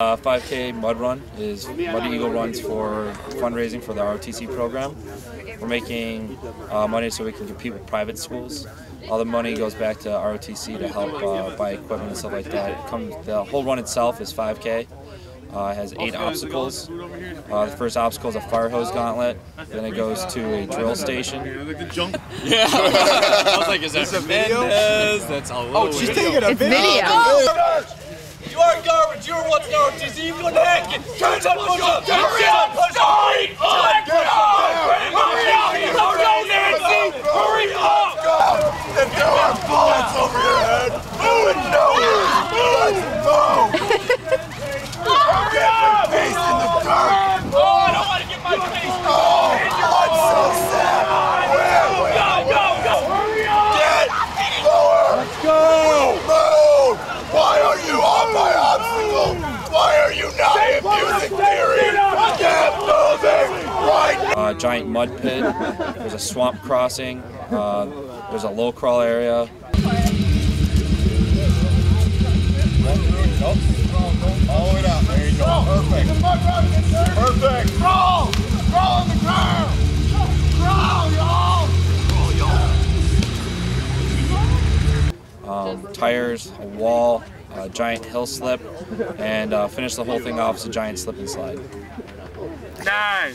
Uh, 5K Mud Run is Muddy Eagle runs for fundraising for the ROTC program. We're making uh, money so we can compete with private schools. All the money goes back to ROTC to help uh, buy equipment and stuff like that. Come, the whole run itself is 5K. Uh, it has eight obstacles. Uh, the first obstacle is a fire hose gauntlet. Then it goes to a drill station. Yeah. I was like, is that Mendez? That's all. Oh, she's taking It's video. You are garbage. You are what's ROTC. You go to heck. Turn up, push up. Hurry up, push up. Hurry up. Go, Nancy. Hurry up. If there are bullets over your head, move it nowhere. Let's move. Get your face in the dirt. Oh, I don't want to get my face. Oh, I'm so sad. Where? Go, go, go. Hurry up. Get lower. Let's go. Move. Why are you on my obstacle? Why are you not in music theory? Get moving right Uh, giant mud pit. There's a swamp crossing. Uh, there's a low crawl area. Perfect. Perfect. Crawl on the ground. Crawl, y'all. um, tires, a wall, a giant hill slip, and uh, finish the whole thing off as a giant slip and slide. 9,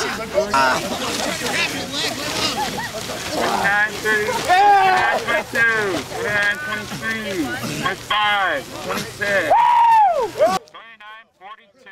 thirty, nine twenty-two, nine twenty-three, twenty-five, twenty-six, twenty-nine, forty-two.